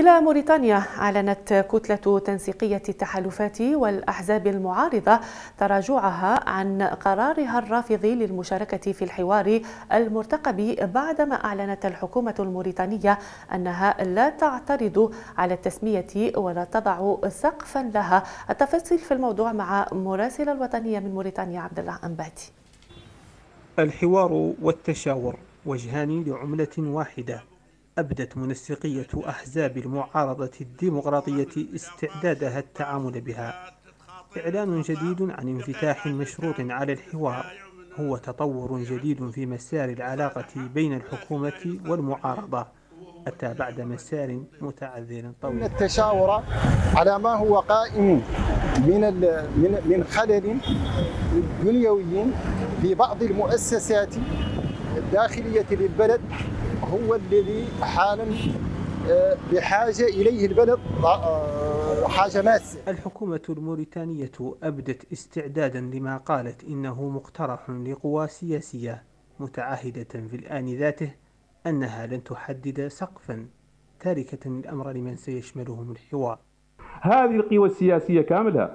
إلى موريتانيا أعلنت كتلة تنسيقية التحالفات والأحزاب المعارضة تراجعها عن قرارها الرافض للمشاركة في الحوار المرتقب بعدما أعلنت الحكومة الموريتانية أنها لا تعترض على التسمية ولا تضع سقفا لها. التفاصيل في الموضوع مع مراسل الوطنية من موريتانيا عبد الله أنباتي. الحوار والتشاور وجهان لعملة واحدة. أبدت منسقية أحزاب المعارضة الديمقراطية استعدادها التعامل بها. إعلان جديد عن انفتاح مشروط على الحوار. هو تطور جديد في مسار العلاقة بين الحكومة والمعارضة. أتى بعد مسار متعذر طويل. التشاور على ما هو قائم من من من خلل دنيوي في بعض المؤسسات الداخلية للبلد هو الذي حالا آه، بحاجة إليه البلد آه، حاجة ماسة. الحكومة الموريتانية أبدت استعدادا لما قالت إنه مقترح لقوى سياسية متعهدة في الآن ذاته أنها لن تحدد سقفا تاركة الأمر لمن سيشملهم الحوار. هذه القوى السياسية كاملة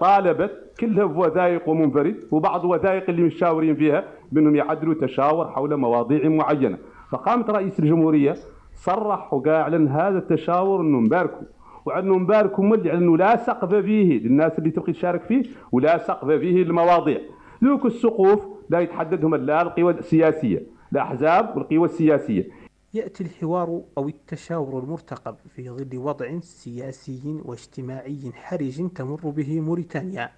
طالبت كلها بوثائق ومنفرد وبعض وثائق اللي مشاورين فيها بأنهم يعدلوا تشاور حول مواضيع معينة. فقامت رئيس الجمهورية صرح وقال هذا التشاور إنه مباركوا وأنه مباركوا ملي إنه لا سقف فيه للناس اللي تبغي تشارك فيه ولا سقف فيه للمواضيع. ذوك السقوف لا يتحددهم إلا القوى السياسية الأحزاب والقوى السياسية. يأتي الحوار أو التشاور المرتقب في ظل وضع سياسي واجتماعي حرج تمر به موريتانيا.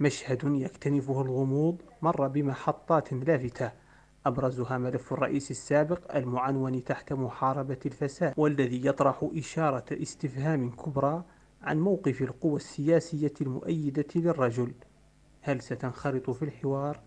مشهد يكتنفه الغموض مر بمحطات لافتة. أبرزها ملف الرئيس السابق المعنون تحت محاربة الفساد والذي يطرح إشارة استفهام كبرى عن موقف القوى السياسية المؤيدة للرجل. هل ستنخرط في الحوار؟